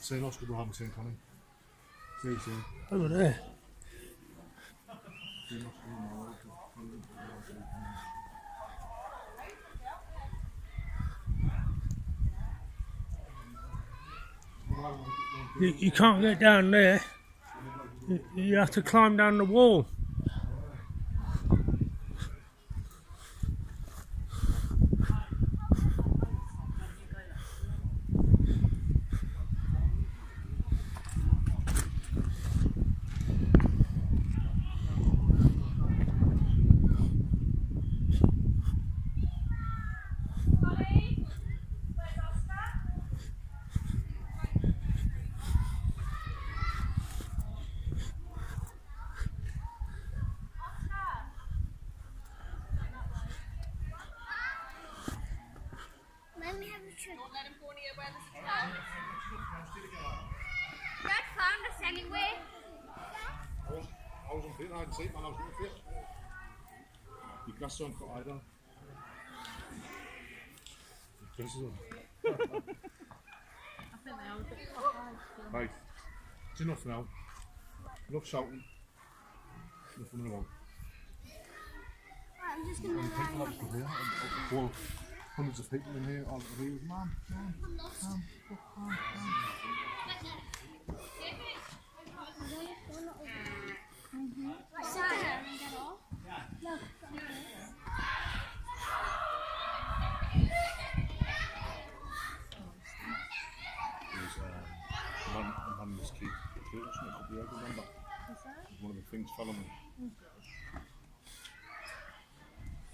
Sayın Oscar Brahma Sayın Connie. See you soon. Over there. You, you can't get down there. You, you have to climb down the wall. Don't let him go near where there's a trap. Dad found us anyway. I was, I was on feet, I hadn't seen man, I was on feet. Your glasses on cut either. I think they are a bit cockeyed. Right. It's enough now. Enough shouting. Enough running around. I'm just And people lie. Have to hear, and- and well, hundreds of people in here all agree with Mum, Mum, Mum, look, Mum, Mum. Sit down and get off. Look. There's um, one, one was key. It was a couple of years, remember? One of the things fell on me.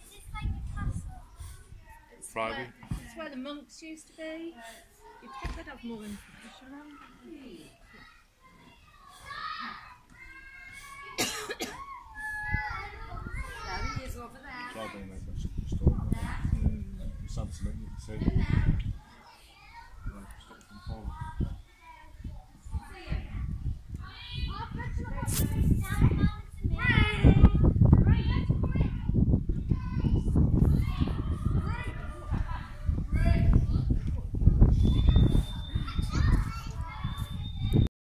Is this like a castle? It's Friday. Where, it's where the monks used to be. You'd think they'd have more information around. There he is over there. Friday night, that's the story. Sam Smith, he said,